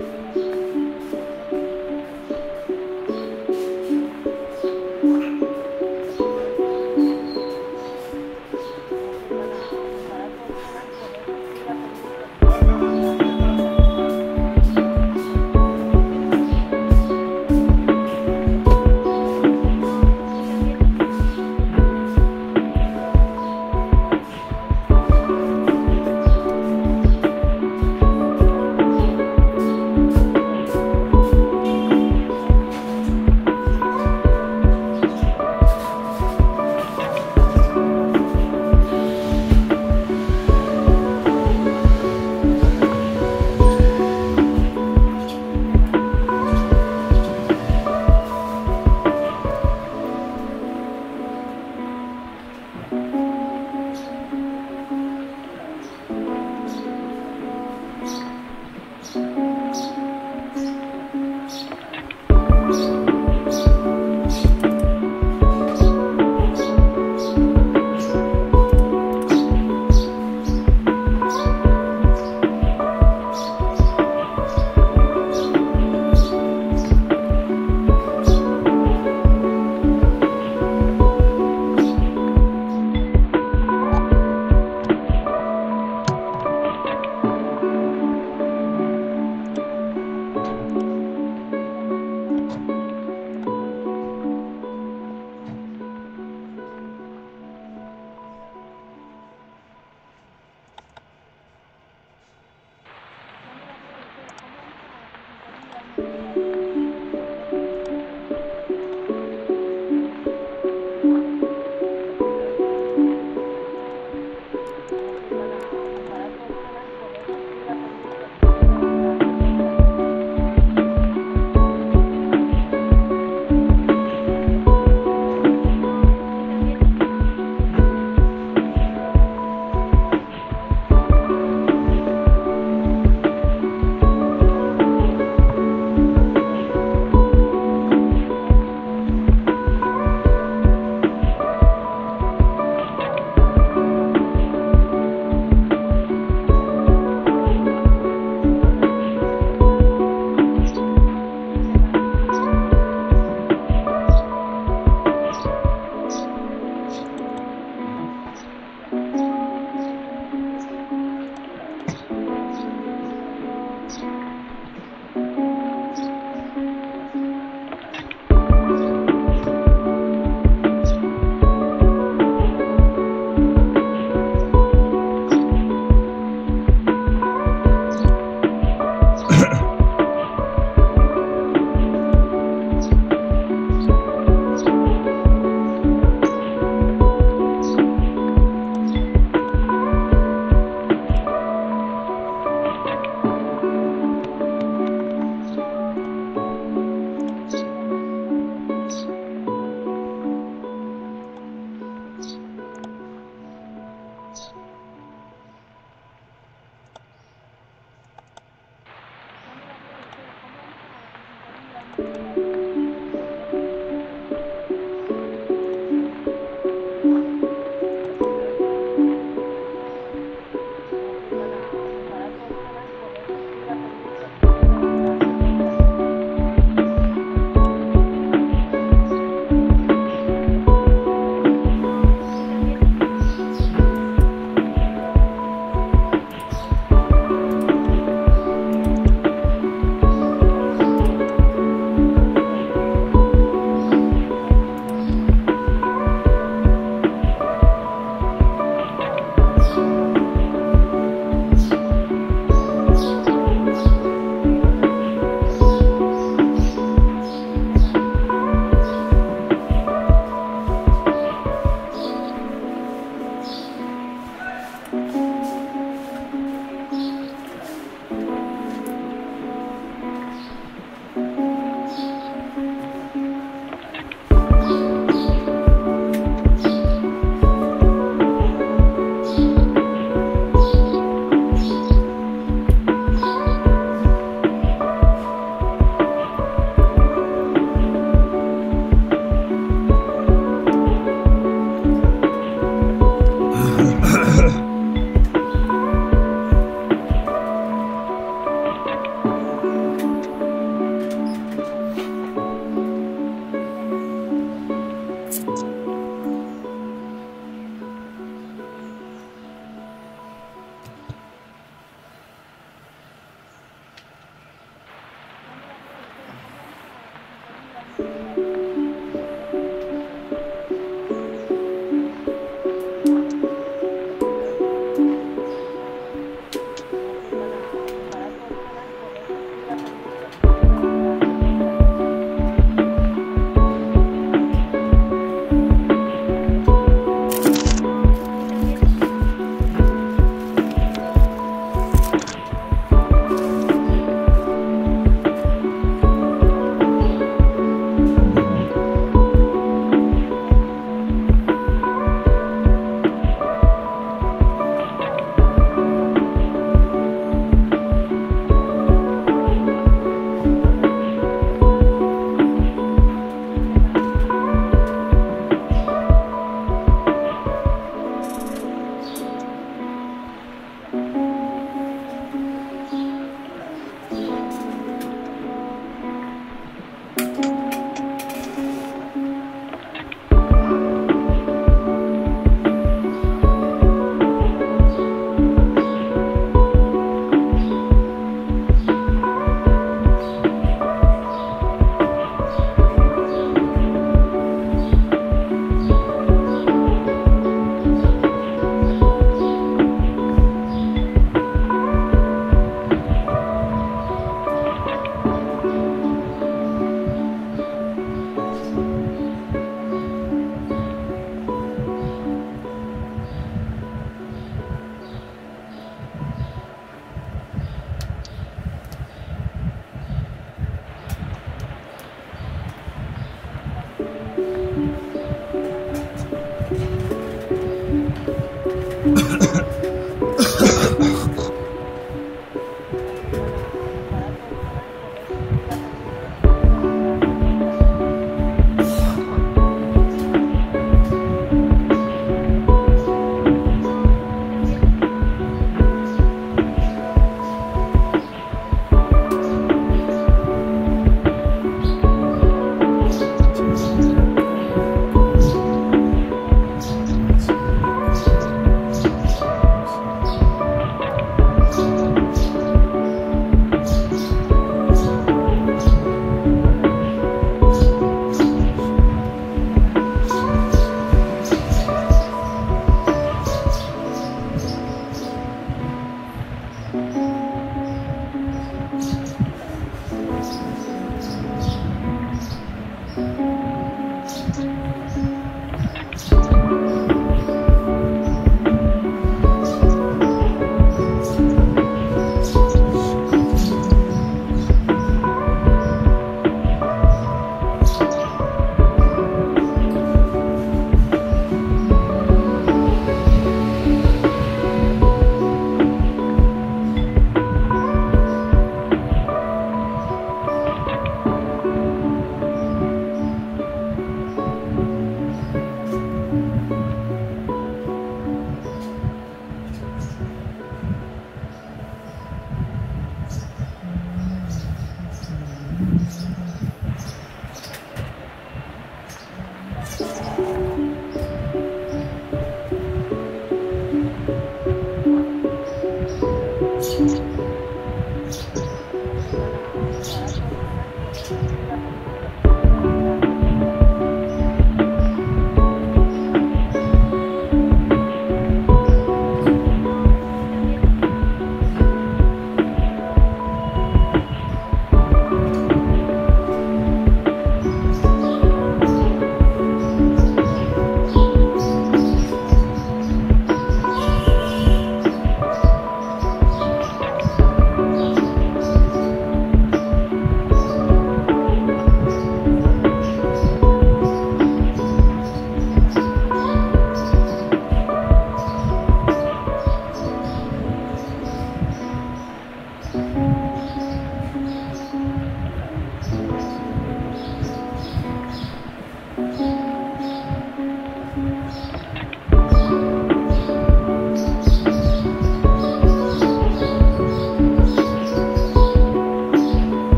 you.